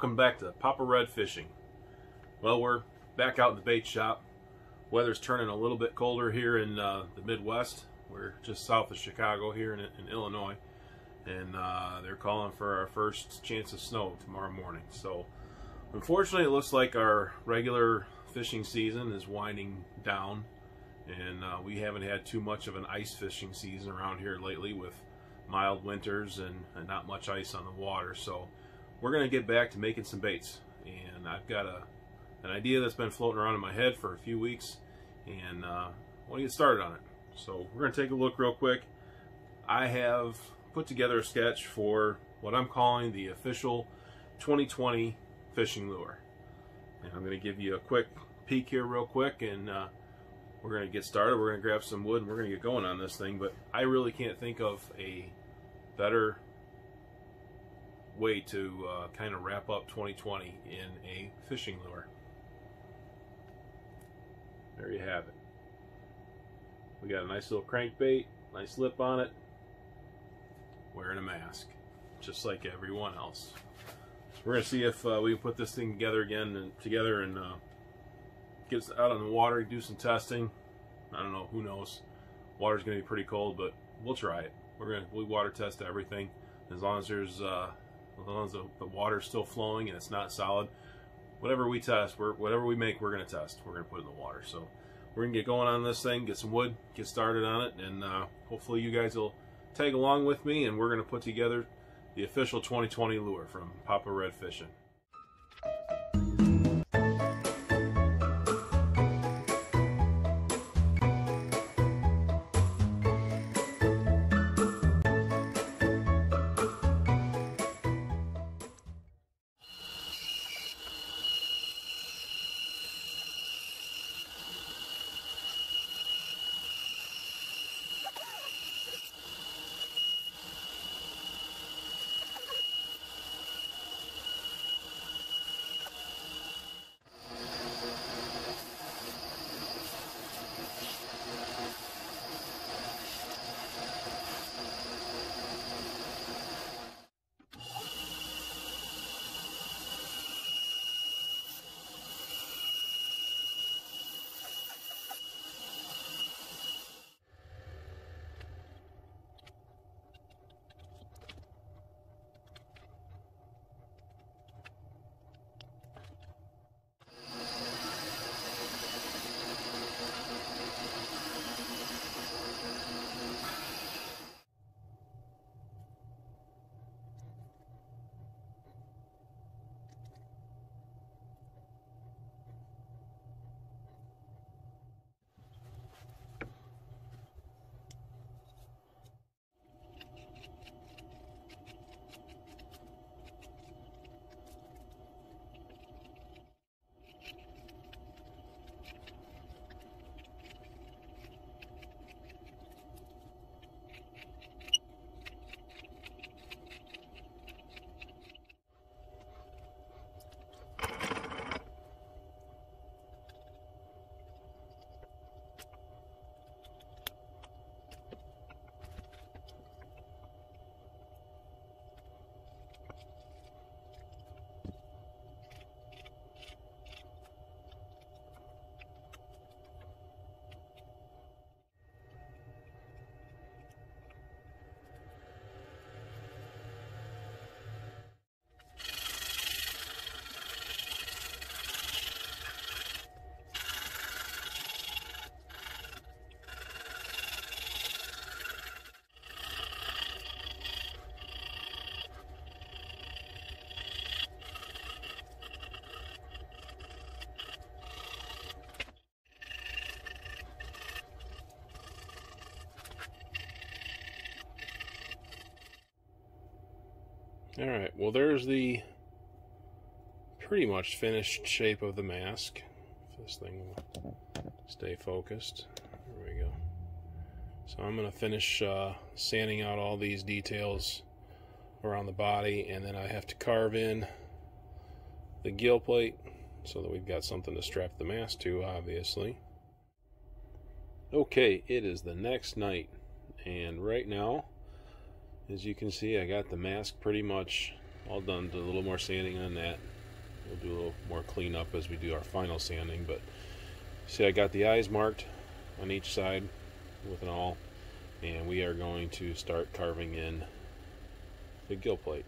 welcome back to Papa Red Fishing. Well, we're back out in the bait shop. Weather's turning a little bit colder here in uh, the Midwest. We're just south of Chicago here in, in Illinois, and uh, they're calling for our first chance of snow tomorrow morning. So, unfortunately, it looks like our regular fishing season is winding down, and uh, we haven't had too much of an ice fishing season around here lately with mild winters and, and not much ice on the water. So we're going to get back to making some baits. And I've got a an idea that's been floating around in my head for a few weeks, and uh, I want to get started on it. So we're going to take a look real quick. I have put together a sketch for what I'm calling the official 2020 fishing lure. And I'm going to give you a quick peek here real quick and uh, we're going to get started. We're going to grab some wood and we're going to get going on this thing. But I really can't think of a better way to uh, kind of wrap up 2020 in a fishing lure. There you have it. We got a nice little crankbait, nice lip on it, wearing a mask, just like everyone else. We're gonna see if uh, we can put this thing together again and together and uh, get out on the water, do some testing. I don't know, who knows. Water's gonna be pretty cold, but we'll try it. We're gonna we water test everything as long as there's uh, as long as the, the water's still flowing and it's not solid. Whatever we test, we're, whatever we make, we're gonna test. We're gonna put in the water. So we're gonna get going on this thing, get some wood, get started on it, and uh, hopefully you guys will tag along with me, and we're gonna put together the official 2020 lure from Papa Red Fishing. All right, well, there's the pretty much finished shape of the mask. If this thing will stay focused. There we go. So I'm going to finish uh, sanding out all these details around the body, and then I have to carve in the gill plate so that we've got something to strap the mask to, obviously. Okay, it is the next night, and right now as you can see I got the mask pretty much all done, did a little more sanding on that we'll do a little more cleanup as we do our final sanding. But see, I got the eyes marked on each side with an awl, and we are going to start carving in the gill plate.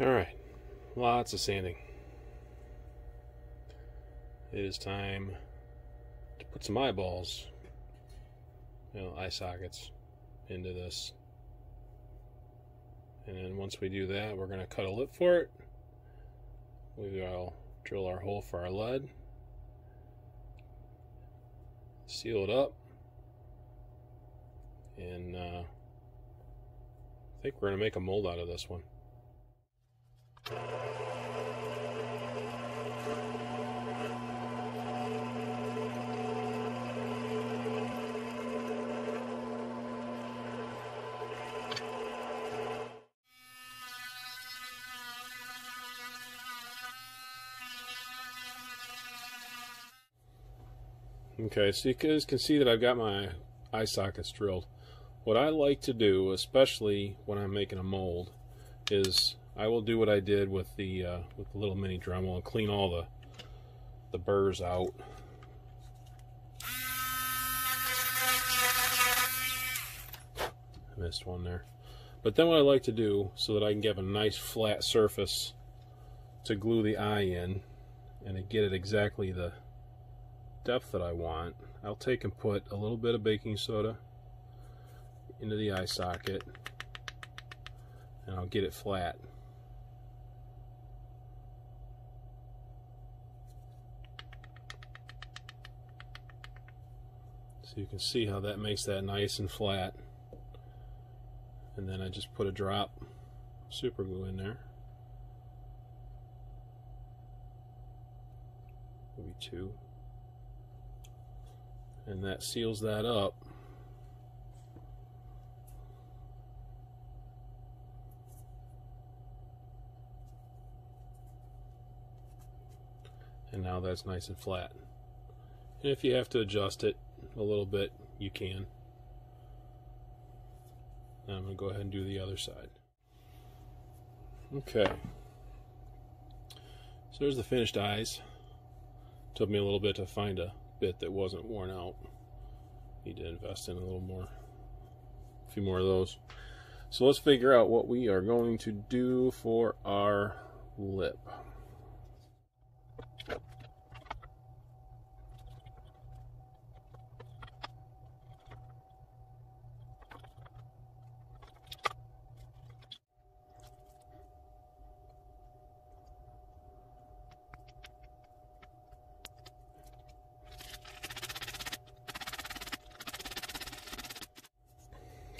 All right, lots of sanding. It is time to put some eyeballs, you know, eye sockets into this. And then once we do that, we're going to cut a lip for it. We will drill our hole for our lead, seal it up, and uh, I think we're going to make a mold out of this one. Okay, so you guys can see that I've got my eye sockets drilled. What I like to do, especially when I'm making a mold, is I will do what I did with the uh, with the little mini Dremel and clean all the the burrs out. I missed one there. But then what I like to do so that I can get a nice flat surface to glue the eye in and to get it exactly the depth that I want, I'll take and put a little bit of baking soda into the eye socket and I'll get it flat. You can see how that makes that nice and flat. And then I just put a drop super glue in there. Maybe two. And that seals that up. And now that's nice and flat. And if you have to adjust it, a little bit, you can. Now I'm going to go ahead and do the other side. Okay. So there's the finished eyes. Took me a little bit to find a bit that wasn't worn out. Need to invest in a little more, a few more of those. So let's figure out what we are going to do for our lip.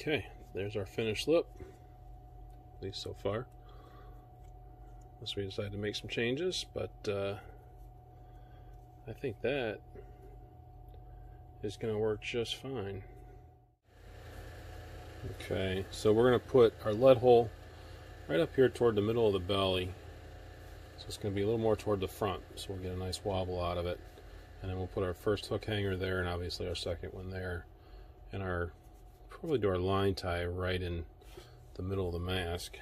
Okay, there's our finished lip, at least so far. Unless we decide to make some changes, but uh, I think that is going to work just fine. Okay, so we're going to put our lead hole right up here toward the middle of the belly. So it's going to be a little more toward the front, so we'll get a nice wobble out of it. And then we'll put our first hook hanger there, and obviously our second one there. And our probably do our line tie right in the middle of the mask.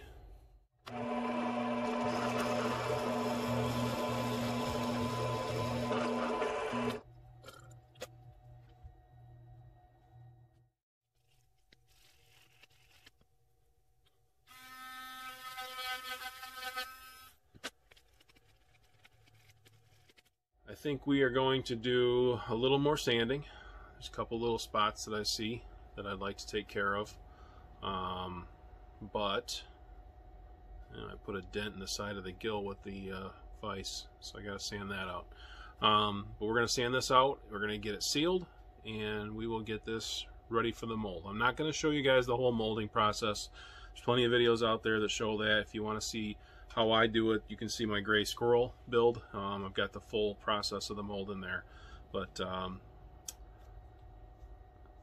I think we are going to do a little more sanding. There's a couple little spots that I see that I'd like to take care of. Um, but I put a dent in the side of the gill with the uh, vise, so I got to sand that out. Um, but we're going to sand this out. We're going to get it sealed, and we will get this ready for the mold. I'm not going to show you guys the whole molding process. There's plenty of videos out there that show that. If you want to see how I do it, you can see my gray squirrel build. Um, I've got the full process of the mold in there. But um,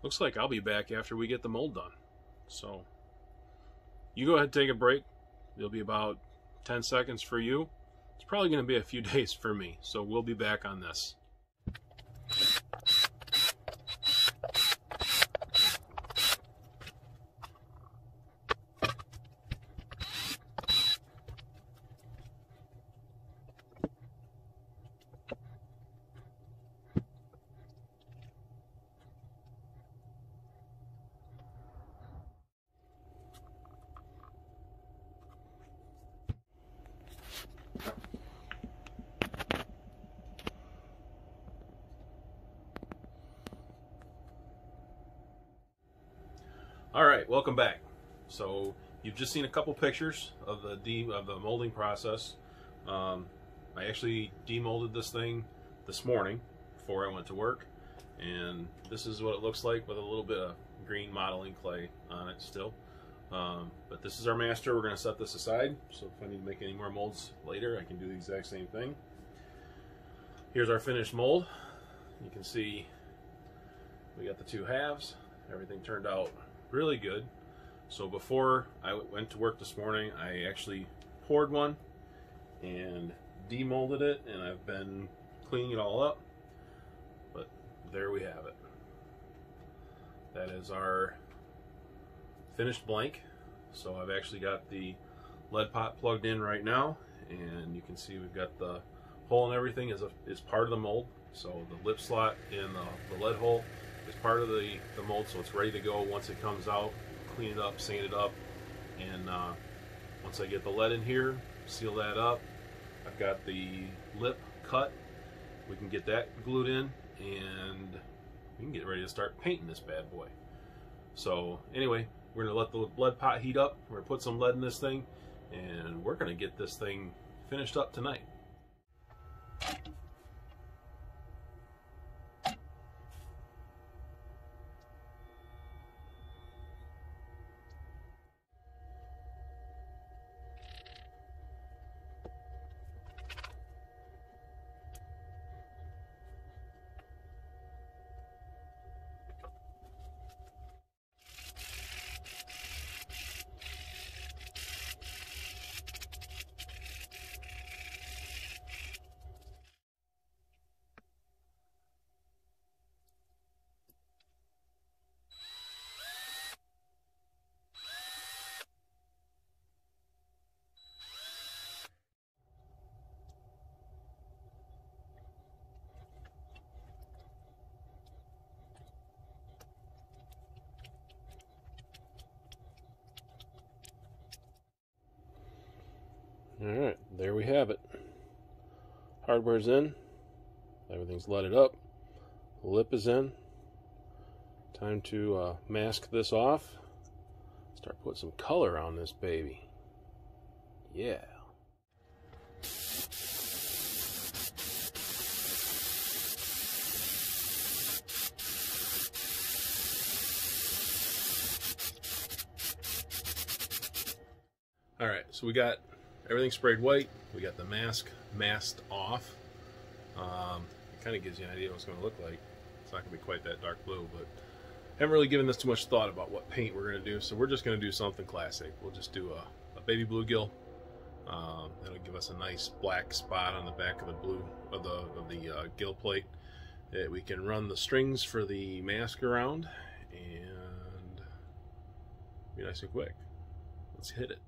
looks like I'll be back after we get the mold done. So you go ahead and take a break. It'll be about 10 seconds for you. It's probably going to be a few days for me. So we'll be back on this. All right, welcome back. So you've just seen a couple pictures of the de of the molding process. Um, I actually demolded this thing this morning before I went to work, and this is what it looks like with a little bit of green modeling clay on it still. Um, but this is our master. We're going to set this aside, so if I need to make any more molds later, I can do the exact same thing. Here's our finished mold. You can see we got the two halves. Everything turned out really good. So before I went to work this morning, I actually poured one and demolded it, and I've been cleaning it all up. But there we have it. That is our finished blank. So I've actually got the lead pot plugged in right now, and you can see we've got the hole and everything is, a, is part of the mold. So the lip slot in the, the lead hole is part of the, the mold, so it's ready to go once it comes out. Clean it up, sand it up, and uh, once I get the lead in here, seal that up. I've got the lip cut. We can get that glued in, and we can get ready to start painting this bad boy. So anyway, we're gonna let the lead pot heat up. We're gonna put some lead in this thing, and we're gonna get this thing finished up tonight. All right, there we have it. Hardware's in. Everything's lighted up. Lip is in. Time to uh, mask this off. Start putting some color on this baby. Yeah. All right, so we got everything sprayed white. We got the mask masked off. Um, it kind of gives you an idea what it's going to look like. It's not going to be quite that dark blue, but I haven't really given this too much thought about what paint we're going to do. So we're just going to do something classic. We'll just do a, a baby bluegill. Um, that'll give us a nice black spot on the back of the blue of the of the uh, gill plate. That we can run the strings for the mask around and be nice and quick. Let's hit it.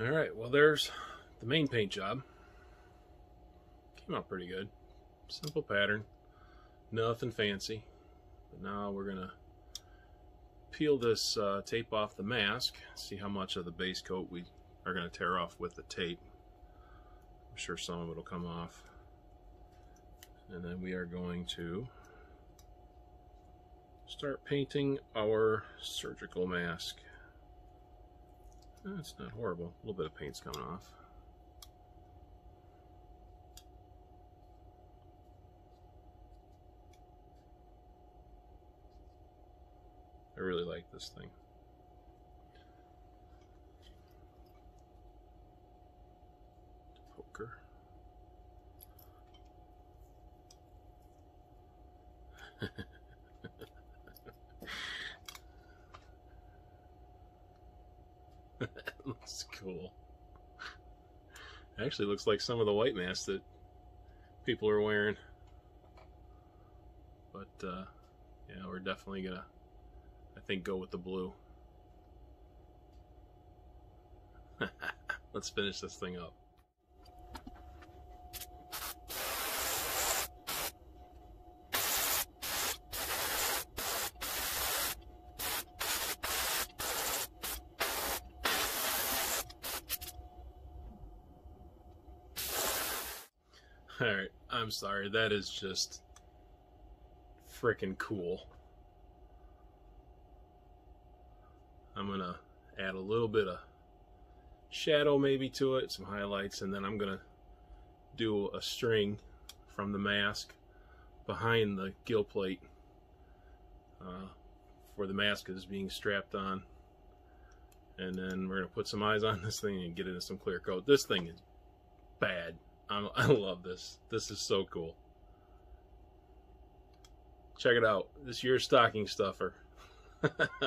All right, well, there's the main paint job. Came out pretty good. Simple pattern, nothing fancy. But now we're gonna peel this uh, tape off the mask, see how much of the base coat we are gonna tear off with the tape. I'm sure some of it will come off. And then we are going to start painting our surgical mask. Eh, That's not horrible. A little bit of paint's coming off. I really like this thing. Poker. looks cool. Actually looks like some of the white masks that people are wearing. But uh, yeah, we're definitely gonna, I think, go with the blue. Let's finish this thing up. Alright, I'm sorry. That is just freaking cool. I'm going to add a little bit of shadow maybe to it, some highlights, and then I'm going to do a string from the mask behind the gill plate uh, for the mask is being strapped on. And then we're going to put some eyes on this thing and get into some clear coat. This thing is bad. I'm, I love this. This is so cool. Check it out. This year's stocking stuffer.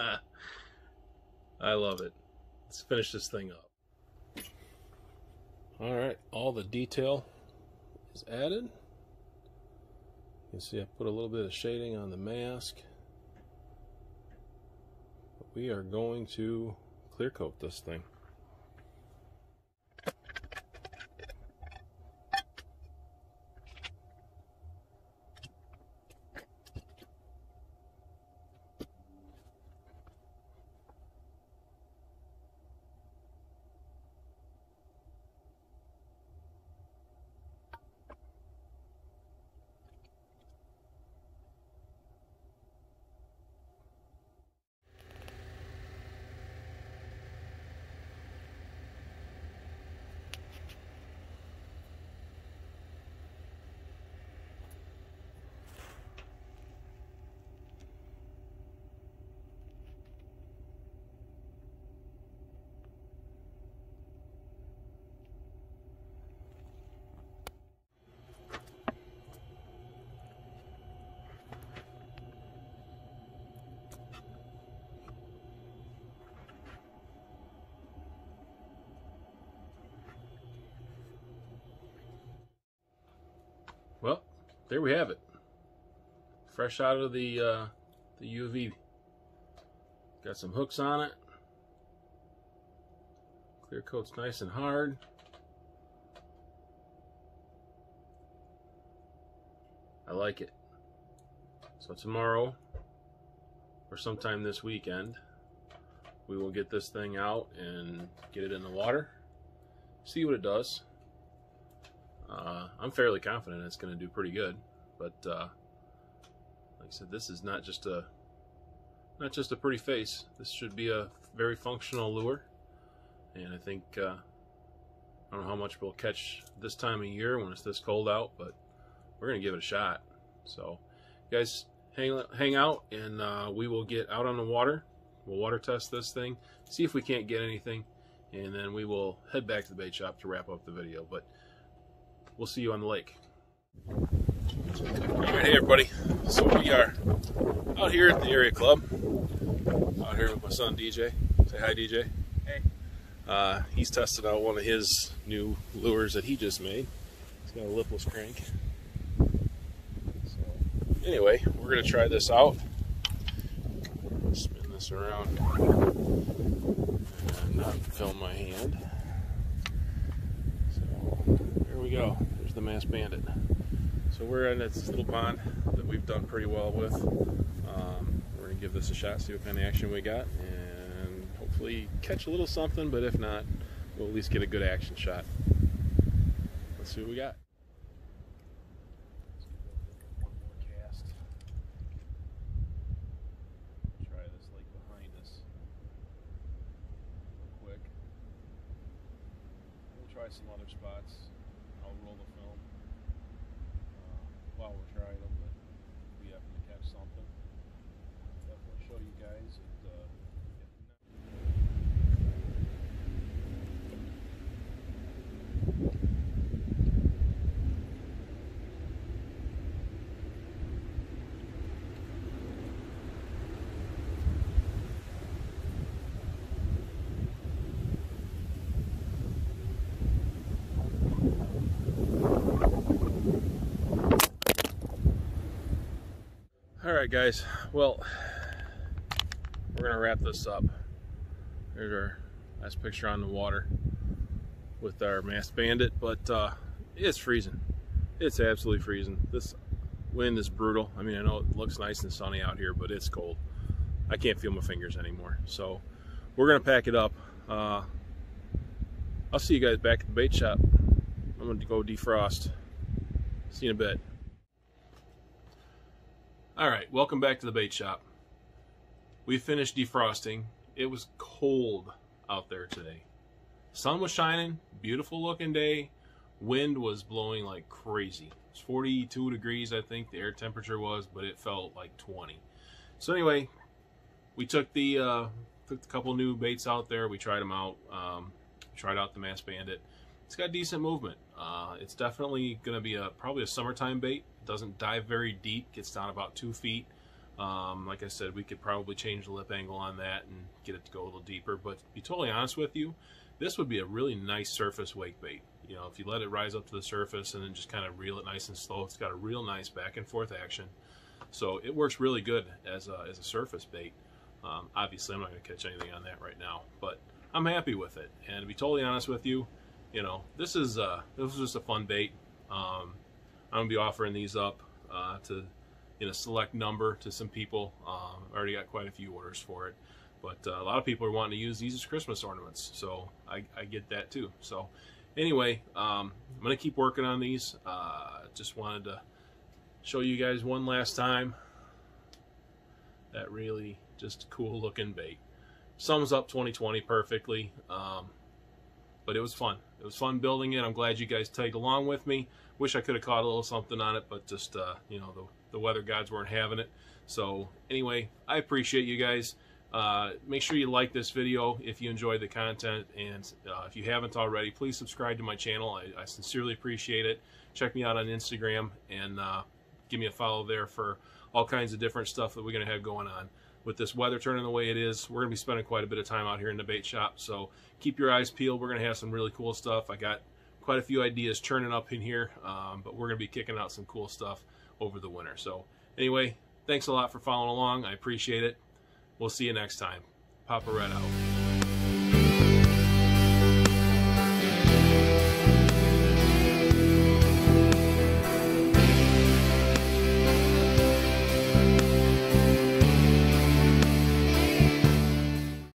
I love it. Let's finish this thing up. All right, all the detail is added. You can see I put a little bit of shading on the mask. We are going to clear coat this thing. Well, there we have it. Fresh out of the uh, the UV. Got some hooks on it. Clear coat's nice and hard. I like it. So tomorrow, or sometime this weekend, we will get this thing out and get it in the water. See what it does. Uh, I'm fairly confident it's going to do pretty good, but uh, like I said, this is not just a not just a pretty face. This should be a very functional lure, and I think uh, I don't know how much we'll catch this time of year when it's this cold out, but we're going to give it a shot. So, guys, hang hang out, and uh, we will get out on the water. We'll water test this thing, see if we can't get anything, and then we will head back to the bait shop to wrap up the video. But we'll see you on the lake. All right, hey everybody. So we are out here at the area club. Out here with my son DJ. Say hi, DJ. Hey. Uh, he's tested out one of his new lures that he just made. He's got a lipless crank. So, anyway, we're gonna try this out. Spin this around and not film my hand. we go. There's the Masked Bandit. So we're in this little pond that we've done pretty well with. Um, we're gonna give this a shot, see what kind of action we got, and hopefully catch a little something, but if not, we'll at least get a good action shot. Let's see what we got. One more cast. Try this lake behind us. Real quick. We'll try some other spots. I'll roll the film uh, while we're trying them, but we happen to catch something. Definitely show you guys. It, uh, All right, guys. Well, we're gonna wrap this up. There's our last picture on the water with our masked bandit, but uh, it's freezing. It's absolutely freezing. This wind is brutal. I mean, I know it looks nice and sunny out here, but it's cold. I can't feel my fingers anymore. So we're gonna pack it up. Uh, I'll see you guys back at the bait shop. I'm gonna go defrost. See you in a bit. All right, welcome back to the bait shop. We finished defrosting. It was cold out there today. Sun was shining, beautiful looking day. Wind was blowing like crazy. It's 42 degrees, I think the air temperature was, but it felt like 20. So anyway, we took the uh, took a couple new baits out there. We tried them out. Um, tried out the Masked Bandit. It's got decent movement. Uh, it's definitely going to be a probably a summertime bait. It doesn't dive very deep. Gets down about two feet. Um, like I said, we could probably change the lip angle on that and get it to go a little deeper. But to be totally honest with you, this would be a really nice surface wake bait. You know, if you let it rise up to the surface and then just kind of reel it nice and slow, it's got a real nice back and forth action. So it works really good as a, as a surface bait. Um, obviously, I'm not going to catch anything on that right now, but I'm happy with it. And to be totally honest with you, you know, this is uh, this was just a fun bait. Um, I'm gonna be offering these up uh, to in a select number to some people. Um, I already got quite a few orders for it, but uh, a lot of people are wanting to use these as Christmas ornaments, so I, I get that too. So anyway, um, I'm gonna keep working on these. Uh, just wanted to show you guys one last time that really just cool looking bait. Sums up 2020 perfectly. Um, but it was fun. It was fun building it. I'm glad you guys tagged along with me. Wish I could have caught a little something on it, but just, uh, you know, the, the weather gods weren't having it. So anyway, I appreciate you guys. Uh, make sure you like this video if you enjoyed the content. And uh, if you haven't already, please subscribe to my channel. I, I sincerely appreciate it. Check me out on Instagram and uh, give me a follow there for all kinds of different stuff that we're going to have going on with this weather turning the way it is, we're going to be spending quite a bit of time out here in the bait shop. So keep your eyes peeled. We're going to have some really cool stuff. I got quite a few ideas churning up in here, um, but we're going to be kicking out some cool stuff over the winter. So anyway, thanks a lot for following along. I appreciate it. We'll see you next time. Papa Red out.